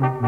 Mm-hmm.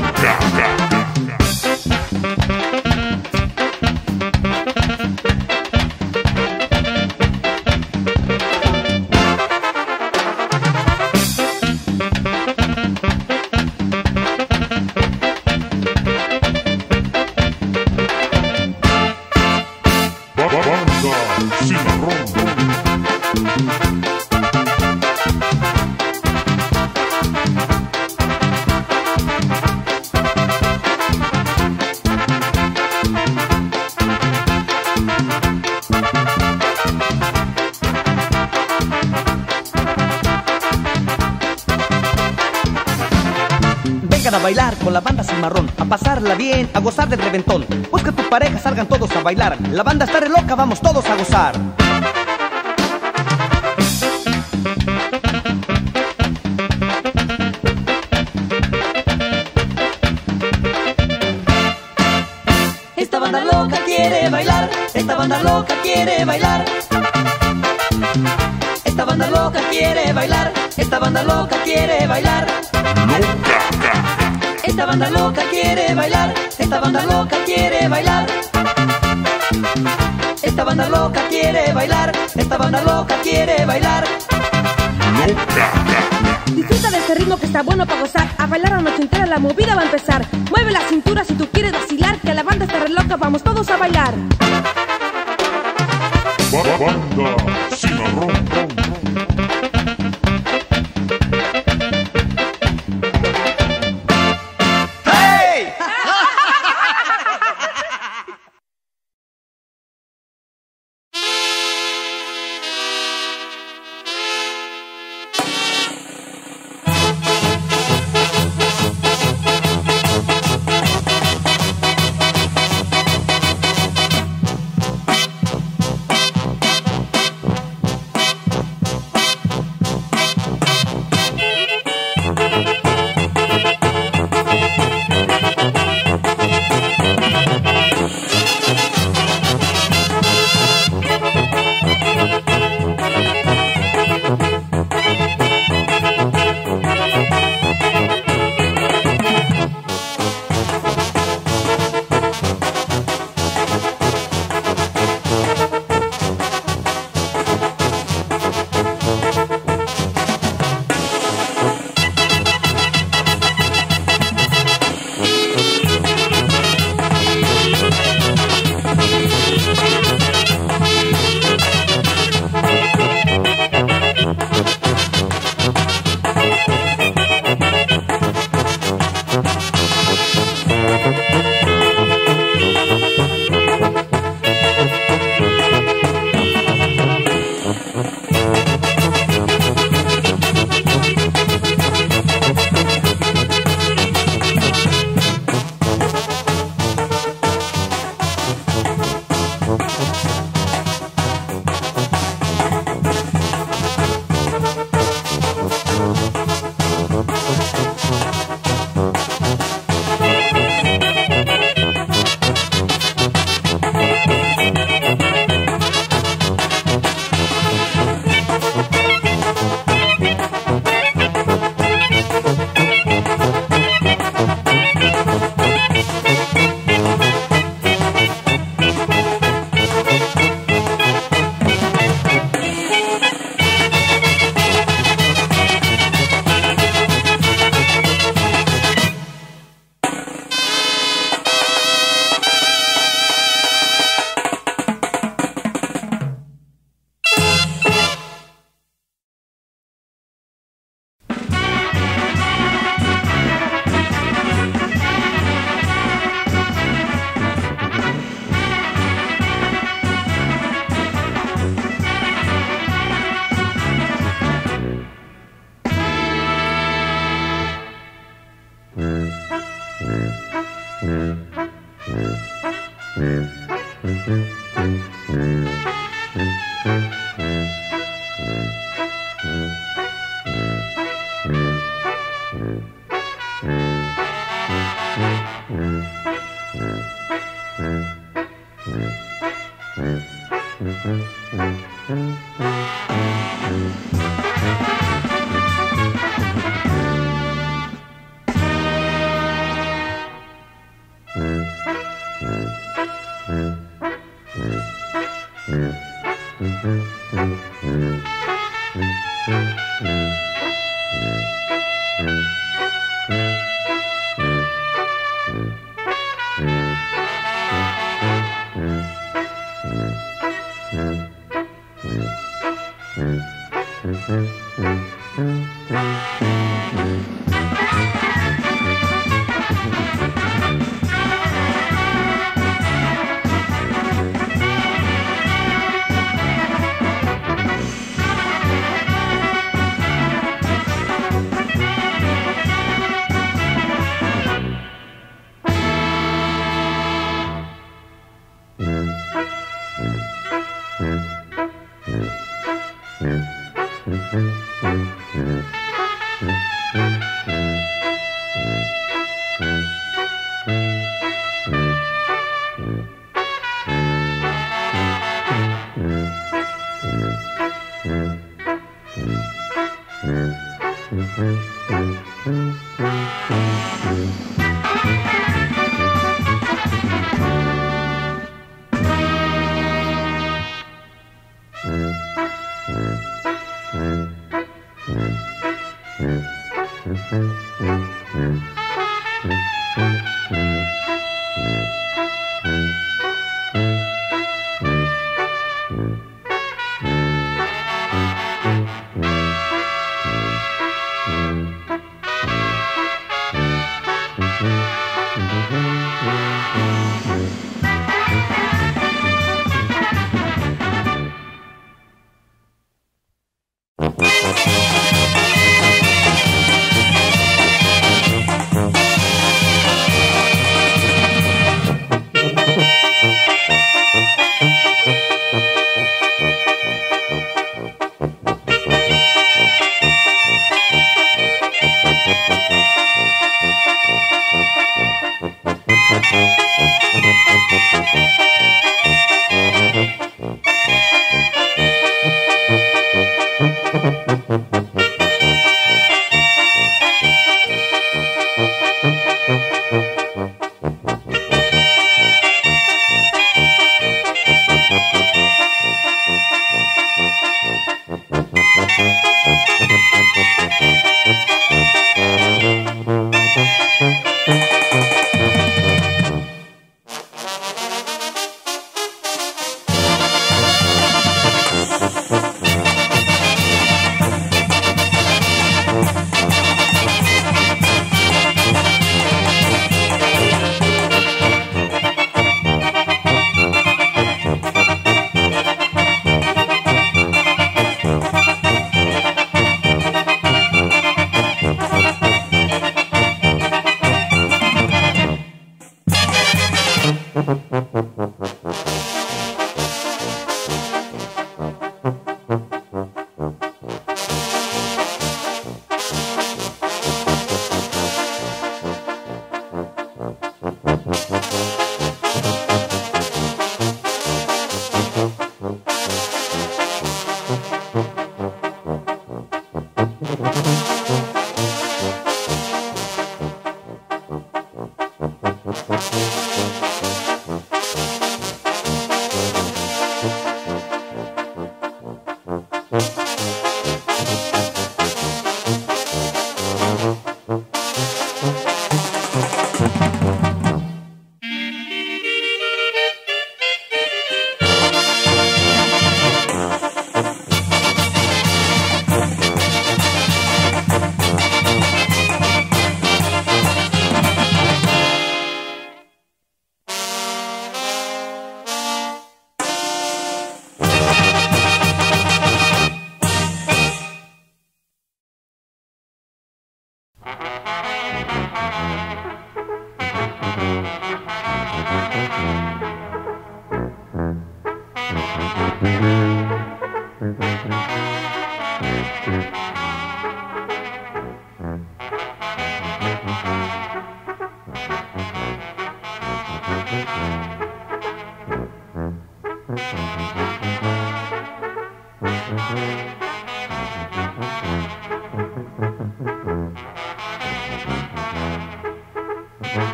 down, down. A gozar del reventón. Busca tu pareja, salgan todos a bailar. La banda está re loca, vamos todos a gozar. Esta banda loca quiere bailar, esta banda loca quiere bailar. Esta banda loca quiere bailar, esta banda loca quiere bailar. Esta banda loca quiere bailar, esta banda loca quiere bailar. Esta banda loca quiere bailar, esta banda loca quiere bailar. Disfruta de este ritmo que está bueno para gozar. A bailar la noche entera, la movida va a empezar. Mueve la cintura si tú quieres vacilar. Que la banda está re loca, vamos todos a bailar. Banda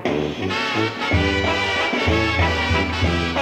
Thank you.